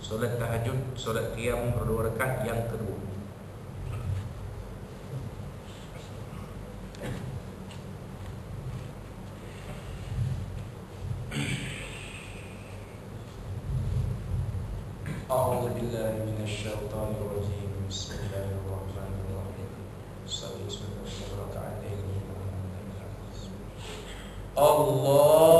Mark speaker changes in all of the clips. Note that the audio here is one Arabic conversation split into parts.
Speaker 1: Solat tahajud, solat qiyam berdua rakaat yang kedua
Speaker 2: أعوذ بالله من الشيطان الرجيم بسم الله الرحمن الرحيم صلي سنة ركعتين الله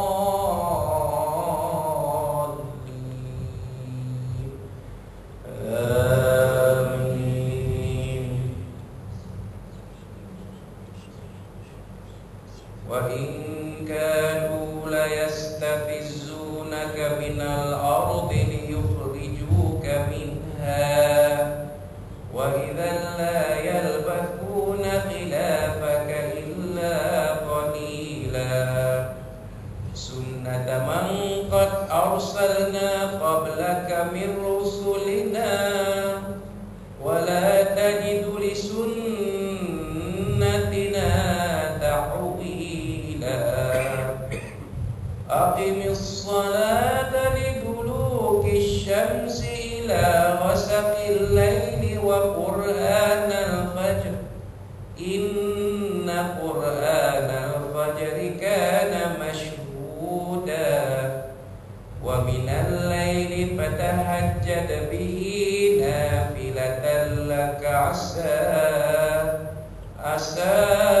Speaker 2: من الأرض ليخرجوك منها وإذا لا يلبثون خلافك إلا قليلا سنة من قد أرسلنا قبلك من رسلنا ولا تجد لسنتنا إلى غسق الليل وقرآن الفجر إن قرآن الفجر كان مشهودا. ومن الليل فتهجد به نافلة لك عسى عسى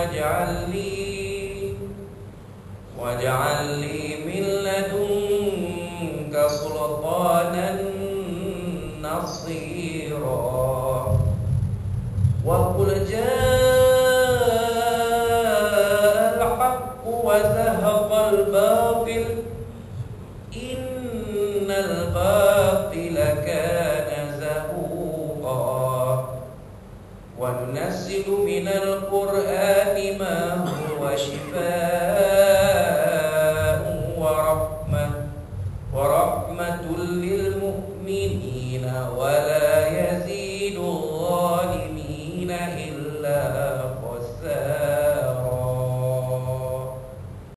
Speaker 2: واجعل لي من لدنك سلطانا نصيرا. وقل جاء
Speaker 1: الحق وننزل من القرآن ما هو شفاء ورحمة ورحمة للمؤمنين ولا